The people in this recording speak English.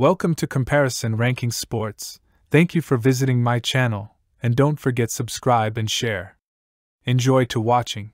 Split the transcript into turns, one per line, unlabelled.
Welcome to Comparison Ranking Sports. Thank you for visiting my channel, and don't forget subscribe and share. Enjoy to watching.